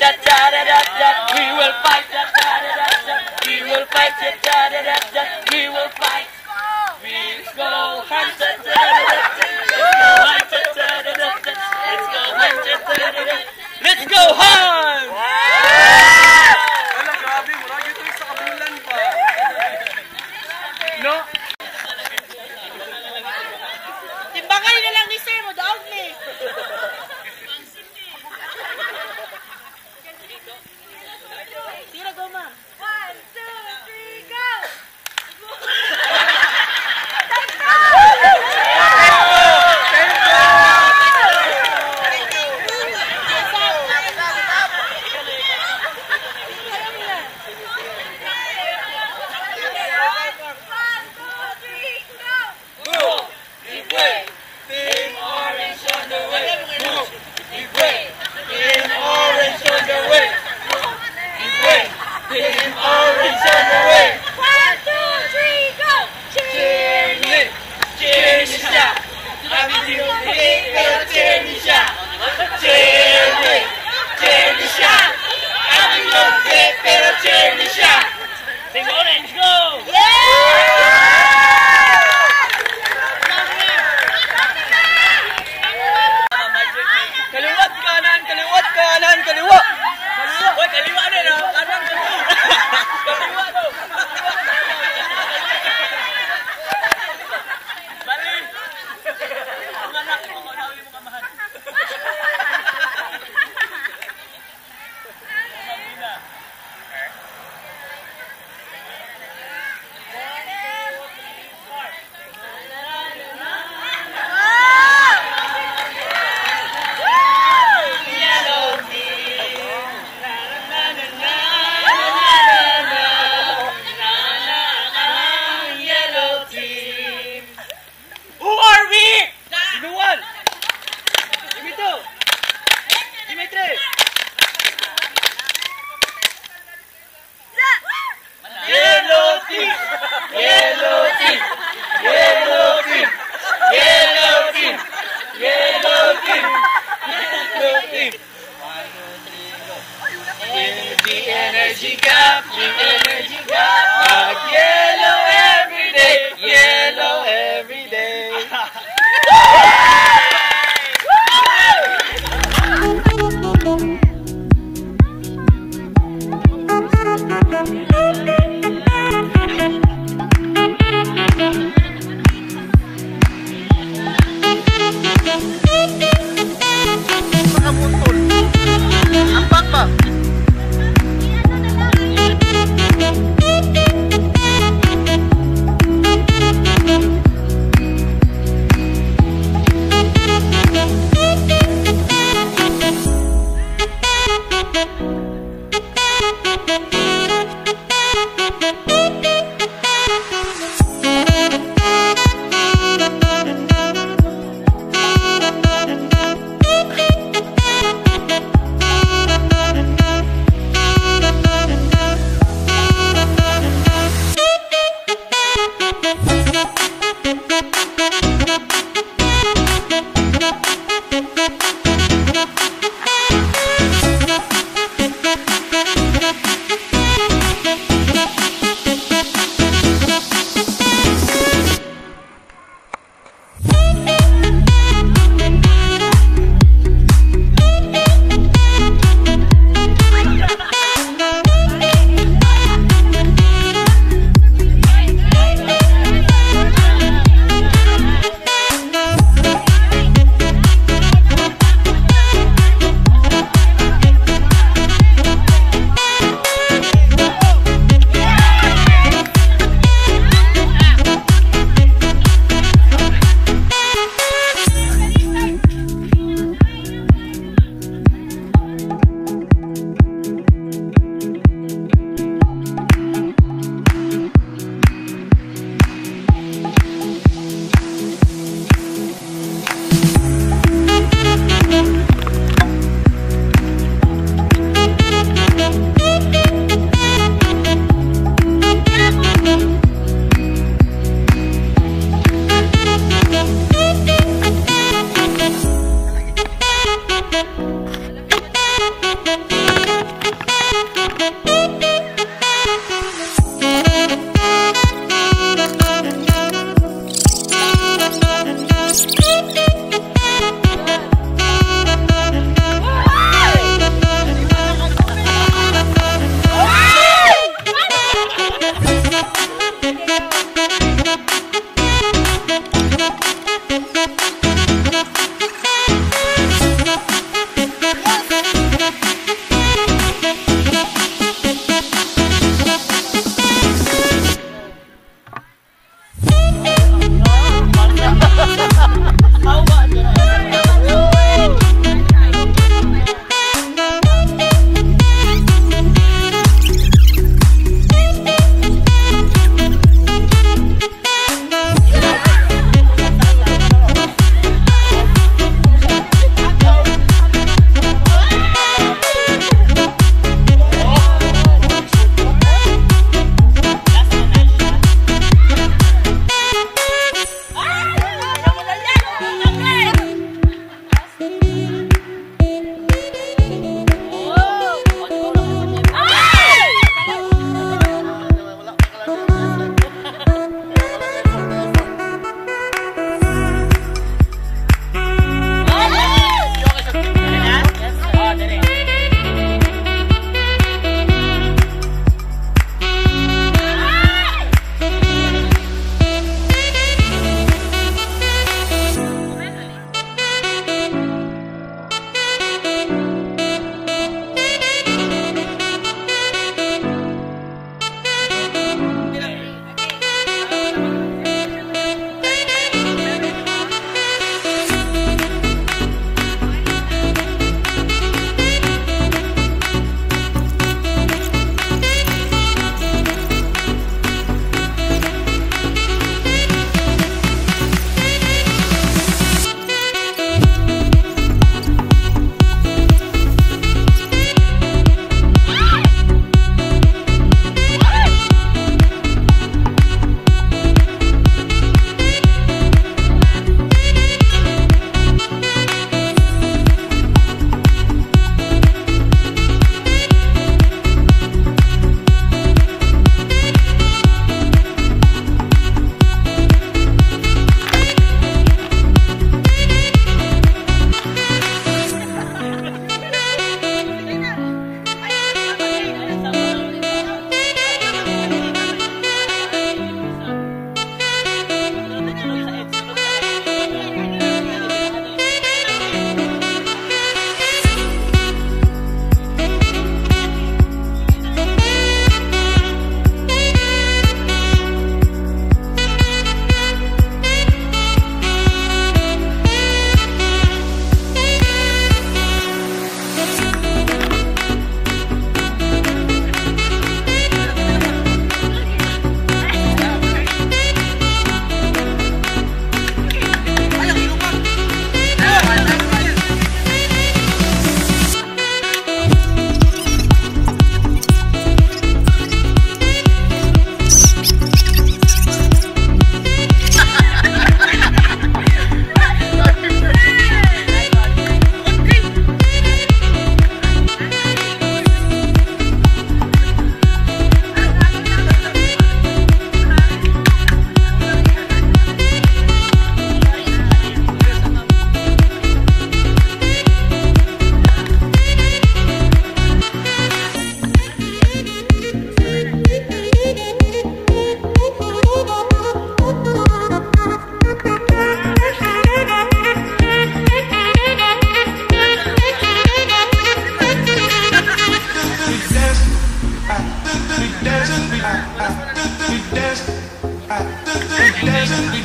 cha da da da. Kami tinutik pero cheer me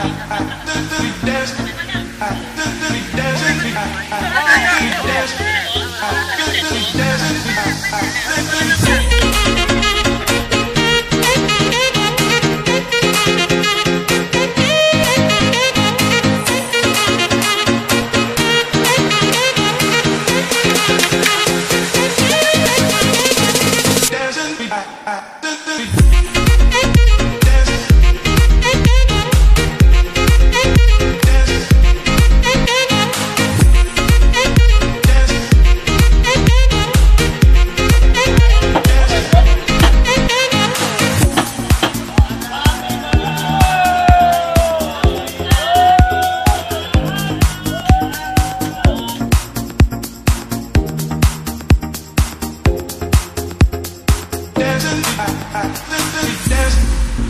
ha, ha.